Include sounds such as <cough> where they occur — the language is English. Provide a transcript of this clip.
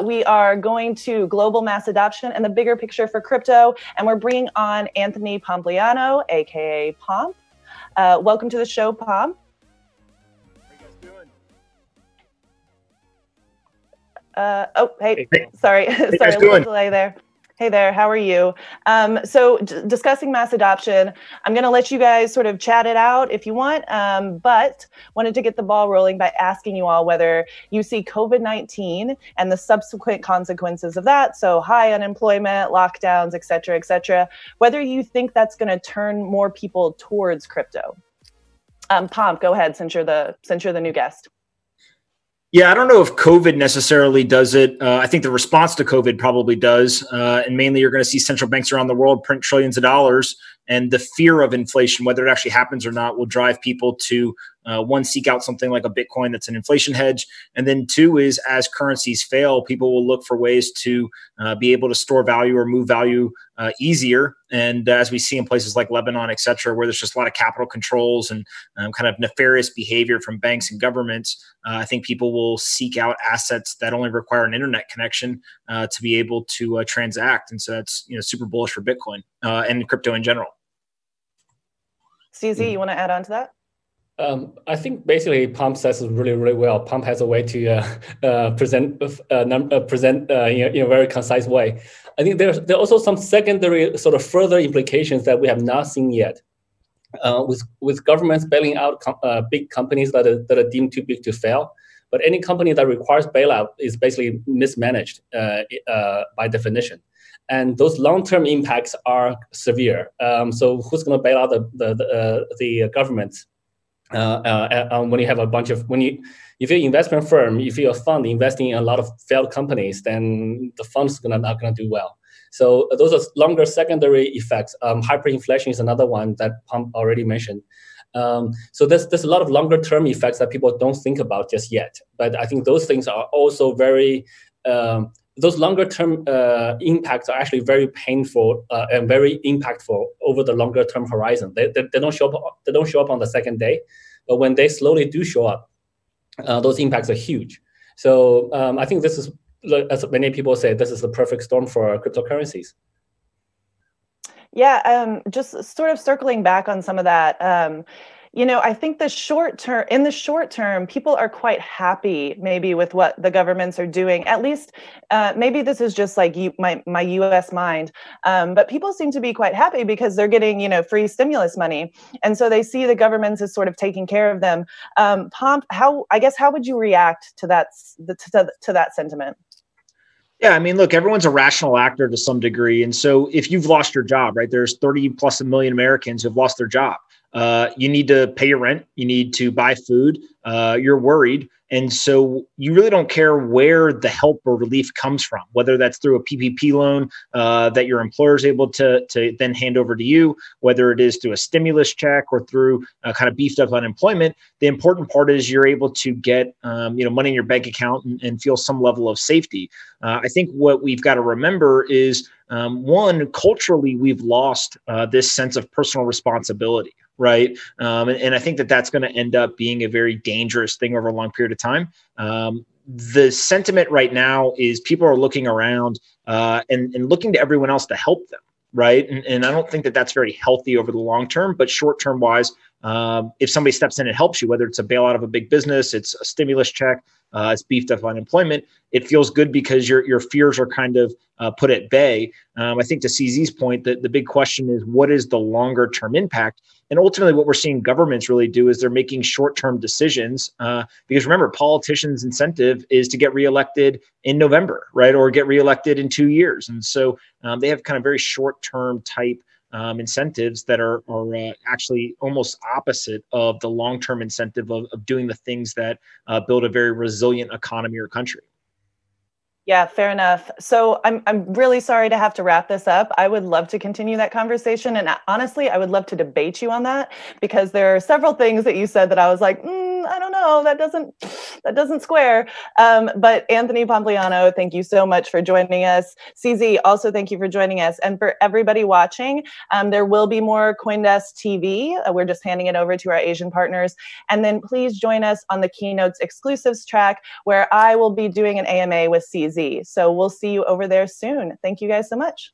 we are going to global mass adoption and the bigger picture for crypto. And we're bringing on Anthony Pompliano, aka Pomp. Uh, welcome to the show, Pomp. Uh, oh, hey, hey. sorry, <laughs> sorry, a little delay there. Hey there, how are you? Um, so, discussing mass adoption, I'm going to let you guys sort of chat it out if you want, um, but wanted to get the ball rolling by asking you all whether you see COVID 19 and the subsequent consequences of that, so high unemployment, lockdowns, et cetera, et cetera, whether you think that's going to turn more people towards crypto. Um, Pomp, go ahead since you're the since you're the new guest. Yeah, I don't know if COVID necessarily does it. Uh, I think the response to COVID probably does. Uh, and mainly, you're going to see central banks around the world print trillions of dollars. And the fear of inflation, whether it actually happens or not, will drive people to uh, one, seek out something like a Bitcoin that's an inflation hedge. And then two is as currencies fail, people will look for ways to uh, be able to store value or move value uh, easier. And as we see in places like Lebanon, et cetera, where there's just a lot of capital controls and um, kind of nefarious behavior from banks and governments, uh, I think people will seek out assets that only require an internet connection uh, to be able to uh, transact. And so that's you know super bullish for Bitcoin and crypto in general. CZ, you want to add on to that? Um, I think basically Pomp says really, really well. Pomp has a way to uh, <laughs> uh, present uh, num- uh, present uh, in a, in, a, very concise way. I think there's there are also some secondary sort of further implications that we have not seen yet. Uh, with with governments bailing out com- big companies that are, that are deemed too big to fail, but any company that requires bailout is basically mismanaged by definition and those long-term impacts are severe. Um, so who's going to bail out the the the, uh, the government uh, uh, uh, when you have a bunch of when you if you're an investment firm, if you're a fund investing in a lot of failed companies, then the fund's gonna not gonna do well. So uh, those are longer secondary effects. Um, hyperinflation is another one that Pomp already mentioned. Um, so there's there's a lot of longer term effects that people don't think about just yet. But I think those things are also very um, those longer term uh, impacts are actually very painful uh, and very impactful over the longer term horizon. They, they, they, don't show up. They don't show up on the second day, but when they slowly do show up, uh, those impacts are huge. So um, I think this is, as many people say, this is the perfect storm for cryptocurrencies. Yeah, um, just sort of circling back on some of that. Um, you know i think the short term in the short term people are quite happy maybe with what the governments are doing at least uh, maybe this is just like you, my, my us mind um, but people seem to be quite happy because they're getting you know free stimulus money and so they see the governments as sort of taking care of them um, pomp how i guess how would you react to that to, to that sentiment yeah, I mean, look, everyone's a rational actor to some degree. And so if you've lost your job, right, there's 30 plus a million Americans who've lost their job. Uh, you need to pay your rent, you need to buy food, uh, you're worried. And so you really don't care where the help or relief comes from, whether that's through a PPP loan uh, that your employer is able to, to then hand over to you, whether it is through a stimulus check or through a kind of beefed up unemployment. The important part is you're able to get um, you know money in your bank account and, and feel some level of safety. Uh, I think what we've got to remember is um, one, culturally, we've lost uh, this sense of personal responsibility right? Um, and, and, I think that that's going to end up being a very dangerous thing over a long period of time. Um, the sentiment right now is people are looking around uh, and, and looking to everyone else to help them, right? And, and, I don't think that that's very healthy over the long term, but short term wise, um, if somebody steps in and helps you, whether it's a bailout of a big business, it's a stimulus check, uh, it's beefed up unemployment, it feels good because your your fears are kind of uh, put at bay. Um, I think to CZ's point, that the big question is what is the longer term impact? And ultimately, what we're seeing governments really do is they're making short term decisions. Uh, because remember, politicians' incentive is to get reelected in November, right, or get reelected in two years, and so um, they have kind of very short term type um, incentives that are, are uh, actually almost opposite of the long term incentive of, of doing the things that uh, build a very resilient economy or country. Yeah, fair enough. So I'm I'm really sorry to have to wrap this up. I would love to continue that conversation, and honestly, I would love to debate you on that because there are several things that you said that I was like, I don't know, that doesn't that doesn't square. Um, but Anthony Pompliano, thank you so much for joining us. CZ, also thank you for joining us. And for everybody watching, um, there will be more CoinDesk TV. Uh, we're just handing it over to our Asian partners. And then please join us on the Keynotes exclusives track where I will be doing an AMA with CZ. So we'll see you over there soon. Thank you guys so much.